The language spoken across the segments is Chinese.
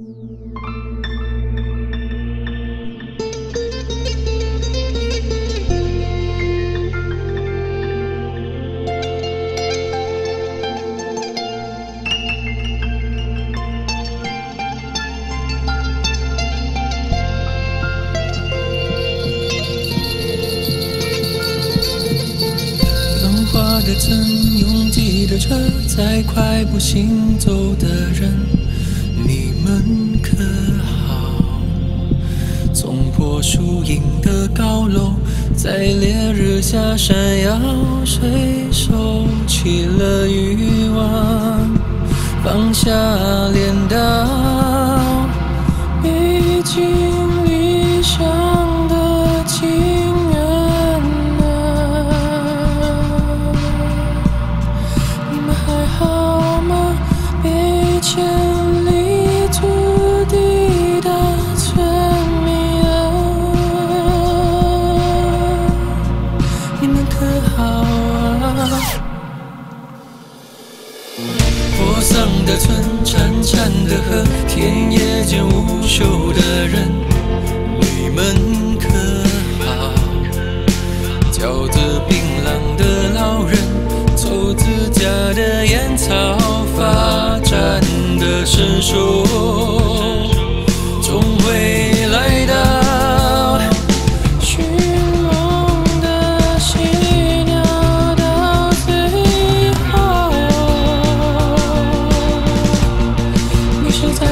繁华的村，拥挤的车，载快步行走的人，们可好？从破树影的高楼，在烈日下闪耀，谁收起了欲望，放下镰刀，已经的成熟，终会来到。寻梦的犀鸟到最后，你是在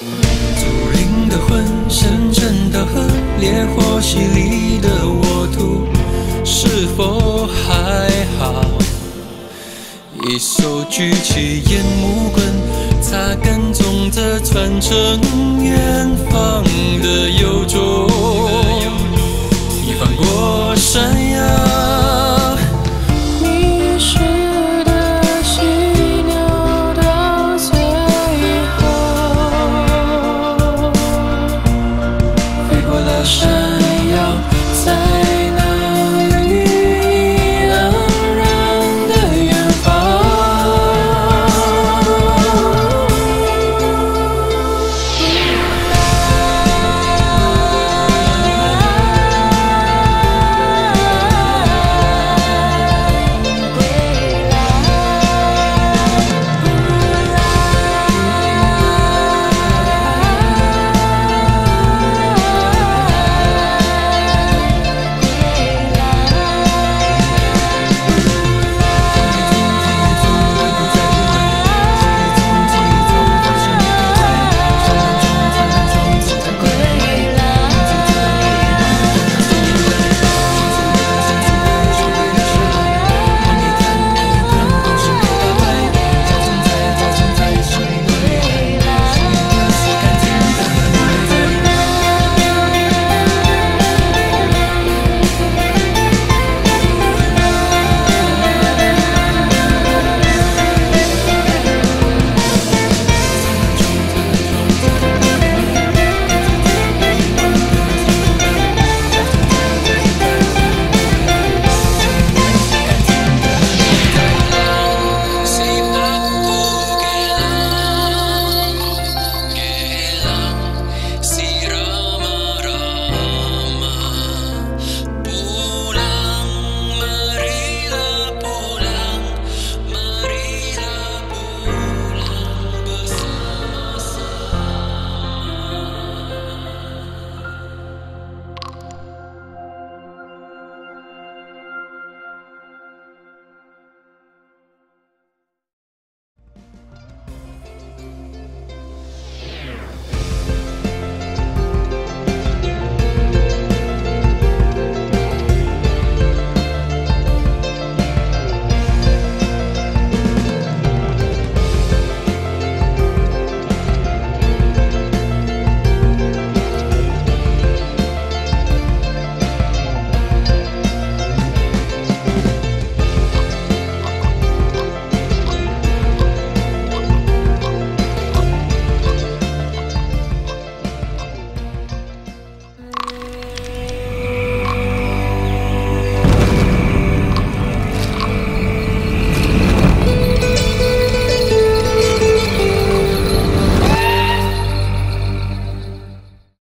竹林的魂，深沉的河，烈火洗礼的沃土，是否还好？一手举起烟幕棍，擦干种子，传承远方的悠久。一翻过山崖，